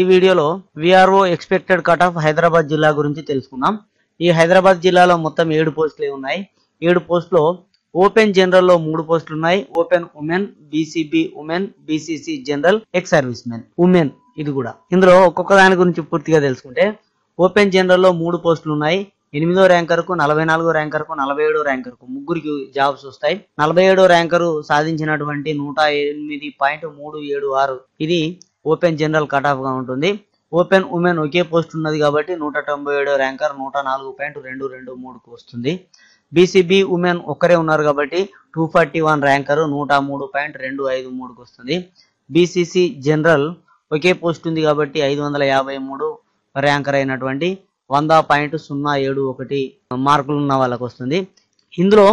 ఈ వీడియోలో VRO expected cut off Hyderabad జిల్లా గురించి తెలుసుకుందాం. ఈ హైదరాబాద్ జిల్లాలో మొత్తం ఏడు పోస్టులే ఉన్నాయి. ఏడు పోస్టులో ఓపెన్ జనరల్లో మూడు పోస్టులు ఉన్నాయి open women BCB women BCC general ex service men women ఇది కూడా. ఇందులో ఒక్కొక్క దాని గురించి పూర్తిగా తెలుసుకుంటే ఓపెన్ జనరల్లో మూడు పోస్టులు ఉన్నాయి ఎనిమిదో ర్యాంకర్కు నలభై నాలుగో ర్యాంకర్కు నలభై ఏడో ర్యాంకర్కు ముగ్గురికి జాబ్స్ వస్తాయి. నలభై ఏడో ర్యాంకరు సాధించినటువంటి నూట ఎనిమిది పాయింట్ మూడు ఏడు ఆరు. ఇది ఓపెన్ జనరల్ కట్ ఆఫ్గా ఉంటుంది. ఓపెన్ ఉమెన్ ఒకే పోస్ట్ ఉన్నది కాబట్టి నూట తొంభై ఏడు ర్యాంకర్ నూట నాలుగు పాయింట్ రెండు రెండు మూడుకు వస్తుంది బీసీబీ ఉమెన్ ఒక్కరే ఉన్నారు కాబట్టి టూ ఫార్టీ వన్ ర్యాంకర్ నూట మూడు పాయింట్ రెండు ఐదు మూడుకు వస్తుంది. బీసీసీ జనరల్ ఒకే పోస్ట్ ఉంది కాబట్టి ఐదు వందల యాభై మూడు ర్యాంకర్ అయినటువంటి వంద పాయింట్ సున్నా ఏడు ఒకటి మార్కులు ఉన్న వాళ్ళకు వస్తుంది. ఇందులో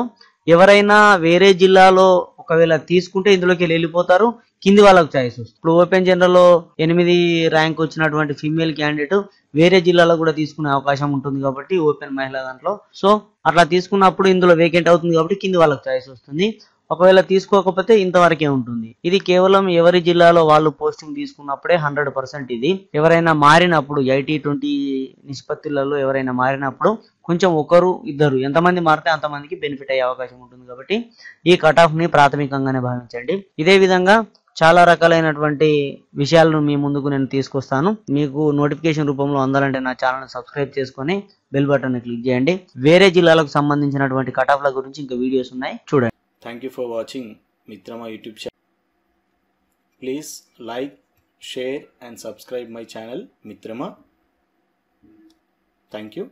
ఎవరైనా వేరే జిల్లాలో ఒకవేళ తీసుకుంటే ఇందులోకి వెళ్ళిపోతారు. కింది వాళ్ళకి చాయిస్ వస్తుంది. ఇప్పుడు ఓపెన్ జనరల్లో ఎనిమిది ర్యాంక్ వచ్చినటువంటి ఫీమేల్ క్యాండిడేట్ వేరే జిల్లాలో కూడా తీసుకునే అవకాశం ఉంటుంది కాబట్టి ఓపెన్ మహిళ దాంట్లో. సో అట్లా తీసుకున్నప్పుడు ఇందులో వేకెంట్ అవుతుంది కాబట్టి కింది వాళ్ళకి చాయిస్ వస్తుంది. ఒకవేళ తీసుకోకపోతే ఇంతవరకే ఉంటుంది. ఇది కేవలం ఎవరి జిల్లాలో వాళ్ళు పోస్టింగ్ తీసుకున్నప్పుడే హండ్రెడ్ పర్సెంట్ ఇది. ఎవరైనా మారినప్పుడు ఎయిటీ ట్వంటీ నిష్పత్తులలో ఎవరైనా మారినప్పుడు కొంచెం ఒకరు ఇద్దరు ఎంతమంది మారితే అంతమందికి బెనిఫిట్ అయ్యే అవకాశం ఉంటుంది కాబట్టి ఈ కట్ ఆఫ్ని ప్రాథమికంగానే భావించండి. ఇదే విధంగా చాలా రకాలైనటువంటి విషయాలను మీ ముందుకు నేను తీసుకొస్తాను. మీకు నోటిఫికేషన్ రూపంలో అందాలంటే నా ఛానల్ సబ్స్క్రైబ్ చేసుకొని బెల్ బటన్ క్లిక్ చేయండి. వేరే జిల్లాలకు సంబంధించినటువంటి కట్ ఆఫ్ల గురించి ఇంకా వీడియోస్ ఉన్నాయి. చూడండి. థ్యాంక్ యూ ఫర్ వాచింగ్ మిత్రమా YouTube channel please like share and subscribe my channel మిత్రమా Thank you.